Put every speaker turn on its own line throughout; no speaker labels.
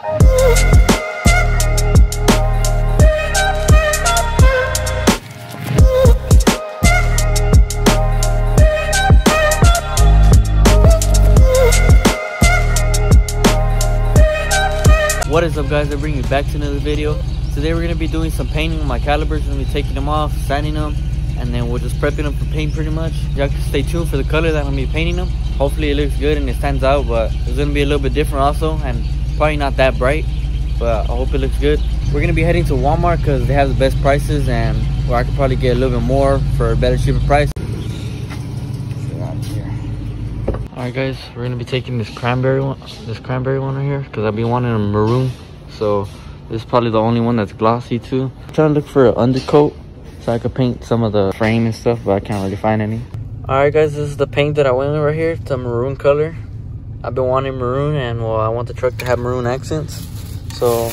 What is up guys, I bring you back to another video. Today we're going to be doing some painting on my calipers. We're going to be taking them off, sanding them, and then we're just prepping them for paint pretty much. Y'all can stay tuned for the color that I'm going to be painting them. Hopefully it looks good and it stands out, but it's going to be a little bit different also, and probably not that bright, but I hope it looks good. We're to be heading to Walmart because they have the best prices and where I could probably get a little bit more for a better, cheaper price. Alright guys, we're gonna be taking this cranberry one, this cranberry one right here, because I've been wanting a maroon. So this is probably the only one that's glossy too. I'm trying to look for an undercoat so I could paint some of the frame and stuff, but I can't really find any. Alright guys, this is the paint that I went with right here. It's a maroon color. I've been wanting maroon and well, I want the truck to have maroon accents. So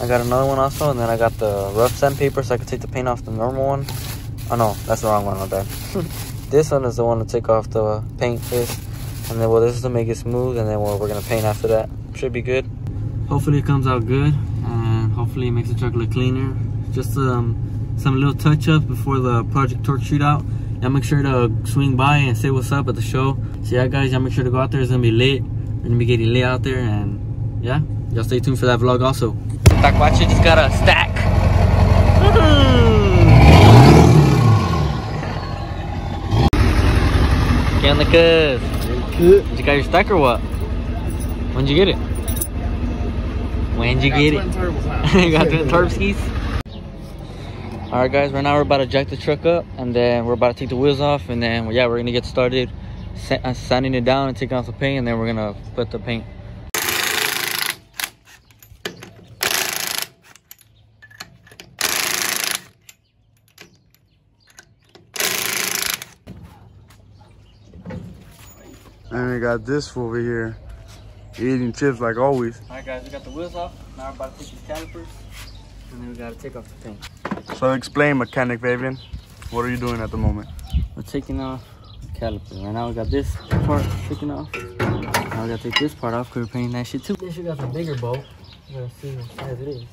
I got another one also, and then I got the rough sandpaper so I could take the paint off the normal one. Oh no, that's the wrong one, my bad. this one is the one to take off the paint is. And then, well, this is to make it smooth, and then well, we're gonna paint after that. Should be good. Hopefully it comes out good, and hopefully it makes the truck look cleaner. Just um, some little touch-up before the Project Torque shootout. Y'all make sure to swing by and say what's up at the show. So yeah, guys, y'all make sure to go out there. It's gonna be lit. We're gonna be getting lit out there, and yeah, y'all stay tuned for that vlog also. Taquache just got a stack. ¿Qué onda, cuz? Did you got your stack or what? When'd you get it? When'd you get it? you got the turb skis? Alright guys, right now we're about to jack the truck up and then we're about to take the wheels off and then yeah, we're gonna get started uh, sanding it down and taking off the paint and then we're gonna put the paint.
And we got this over here eating chips like always.
Alright guys, we got the wheels off. Now we're about to take these calipers and then we gotta take off the paint.
So explain mechanic Fabian. What are you doing at the moment?
We're taking off the caliper. Right now we got this part taken off. Now we gotta take this part off because we're painting that shit too. This got the bigger bolt. We're gonna see what size it is.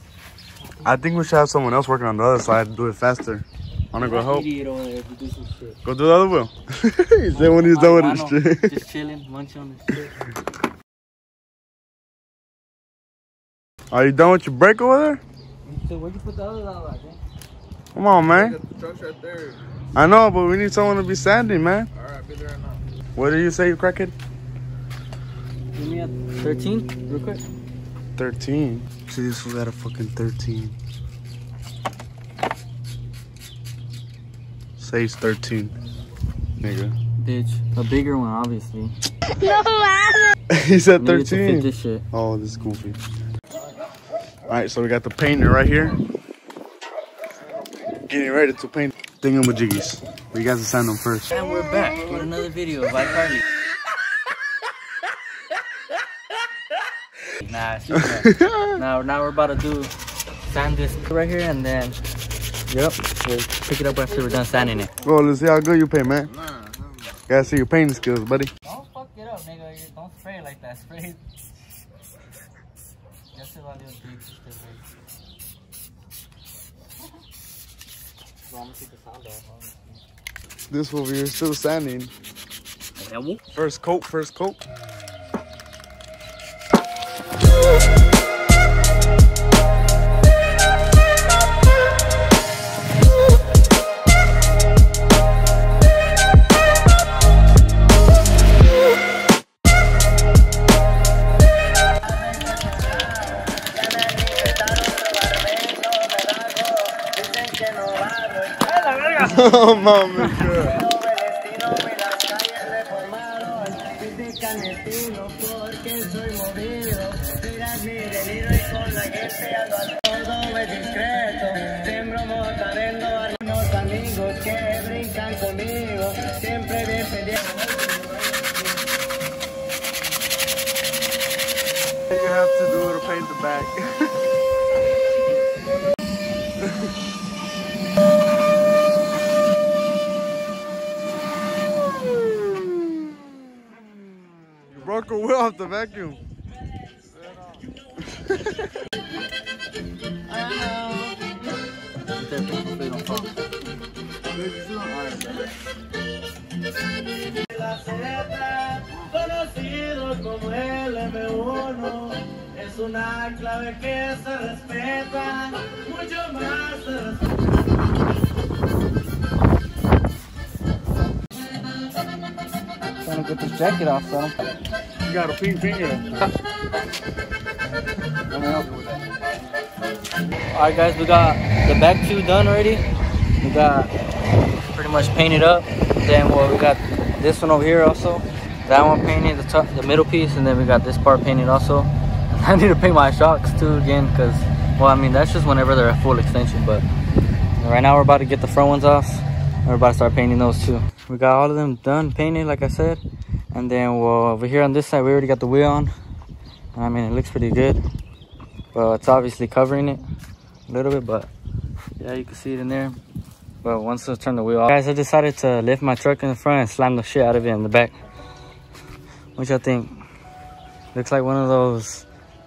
I think we should have someone else working on the other side to do it faster. I Wanna go help?
Over there to do some shit.
Go do the other wheel. he said when he's done with his shit.
Just chilling, munching on the shit.
Are you done with your brake over there?
So where'd you put the other out at, man?
Come on, man.
Right.
I know, but we need someone to be sanding, man.
All right, be there right now.
What did you say, you crackhead?
Give me a 13 real quick.
13. See, this was at a fucking 13. Say it's 13. Nigga.
Bitch. A bigger one, obviously.
he said
We need to fit
13.
this shit.
Oh, this is goofy. Alright, so we got the painter right here. Getting ready to paint thingamajiggies. We got to sand them first.
And we're back with another video of iCarly. nah, she's not. now, now we're about to do sand this right here and then, yep, we'll pick it up after we're done sanding it.
Bro, let's see how good you paint, man. Gotta see your painting skills, buddy.
Don't fuck it up, nigga. Don't spray it like that. Spray it.
This will here is still standing. First coat, first coat.
Ya se valió el beat este güey. Vamos a quitar the sound off.
This over here still sanding. First coat, first coat. oh, mami. You have to do to paint the back. Broke a wheel off the vacuum.
Trying to get this jacket off,
though. Got a pink finger.
Alright guys, we got the back two done already. We got pretty much painted up. Then well, we got this one over here also. That one painted, the top, the middle piece, and then we got this part painted also. I need to paint my shocks too again, cause well, I mean that's just whenever they're at full extension. But right now we're about to get the front ones off. We're about to start painting those too. We got all of them done, painted, like I said. And then well, over here on this side, we already got the wheel on. I mean, it looks pretty good. But it's obviously covering it a little bit, but yeah, you can see it in there. But once I turn the wheel off, guys, I decided to lift my truck in the front and slam the shit out of it in the back. Which I think looks like one of those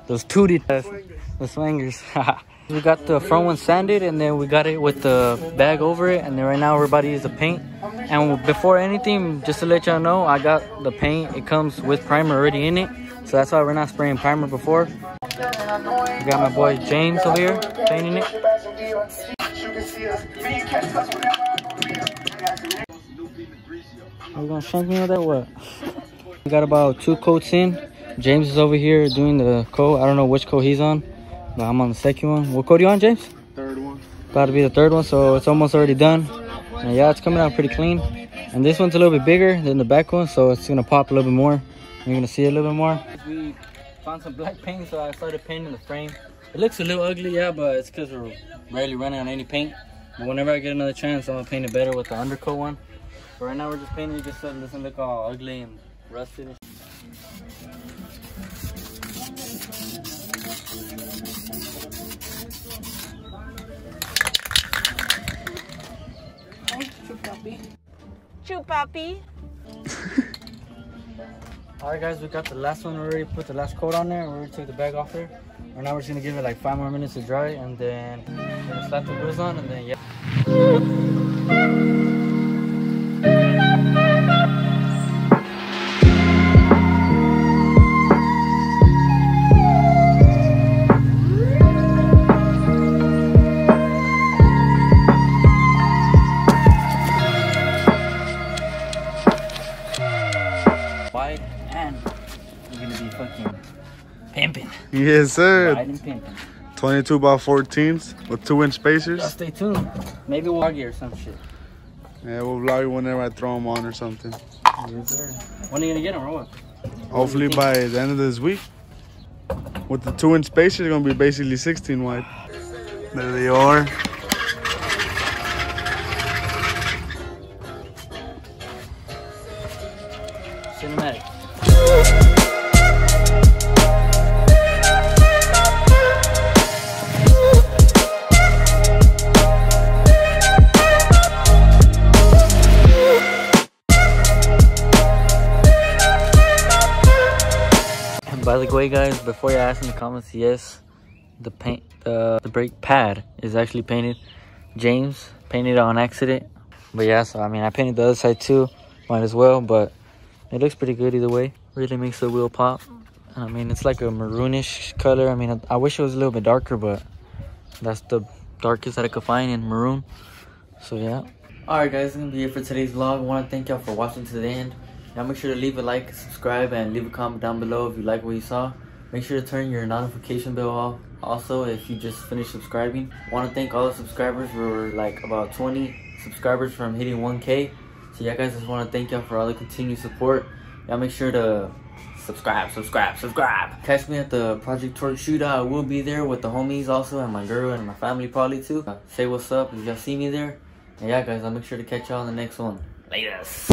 those tooty the swingers. we got the front one sanded and then we got it with the bag over it and then right now to use the paint. And before anything, just to let y'all know, I got the paint. It comes with primer already in it. So that's why we're not spraying primer before. We got my boy James over here painting it. Are we gonna shank me with that what? We got about two coats in. James is over here doing the coat. I don't know which coat he's on, but I'm on the second one. What coat are you on, James?
Third one.
About to be the third one, so it's almost already done. And yeah, it's coming out pretty clean. And this one's a little bit bigger than the back one, so it's gonna pop a little bit more. You're gonna see it a little bit more. We found some black paint, so I started painting the frame. It looks a little ugly, yeah, but it's because we're rarely running on any paint. But whenever I get another chance, I'm gonna paint it better with the undercoat one. But right now we're just painting it just so it doesn't look all ugly and rusted.
Chupapi.
Alright guys, we got the last one We already, put the last coat on there, we already took the bag off there. Right now we're just gonna give it like five more minutes to dry and then slap the wheels on and then yeah.
Yes, sir.
Wide pimping.
22 by 14s with two inch
Just
spacers.
stay tuned. Maybe we'll argue or some shit.
Yeah, we'll vlog you whenever I throw them on or something.
Yes, sir. When are you gonna get them or what?
Hopefully by the end of this week. With the two inch spacers, it's gonna be basically 16 wide. There they are.
By the way, guys, before you ask in the comments, yes, the paint, the the brake pad is actually painted. James painted on accident, but yeah, so I mean, I painted the other side too, might as well. But it looks pretty good either way. Really makes the wheel pop. I mean, it's like a maroonish color. I mean, I, wish it was a little bit darker, but that's the darkest that I could find in maroon. So yeah. Alright guys, that's gonna be it for today's vlog. I wanna thank y'all for watching to the end. Now make sure to leave a like, subscribe, and leave a comment down below if you like what you saw. Make sure to turn your notification bell off. Also, if you just finished subscribing, want to thank all the subscribers. We were like about 20 subscribers from hitting 1K. So yeah, guys, just want to thank y'all for all the continued support. Y'all make sure to subscribe, subscribe, subscribe. Catch me at the Project Torque shootout. I will be there with the homies also, and my girl and my family probably too. Uh, say what's up if y'all see me there. And yeah, guys, I'll make sure to catch y'all in the next one. Latest.